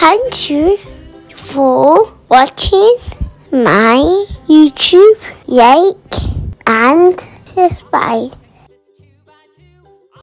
Thank you for watching my YouTube, like, and subscribe.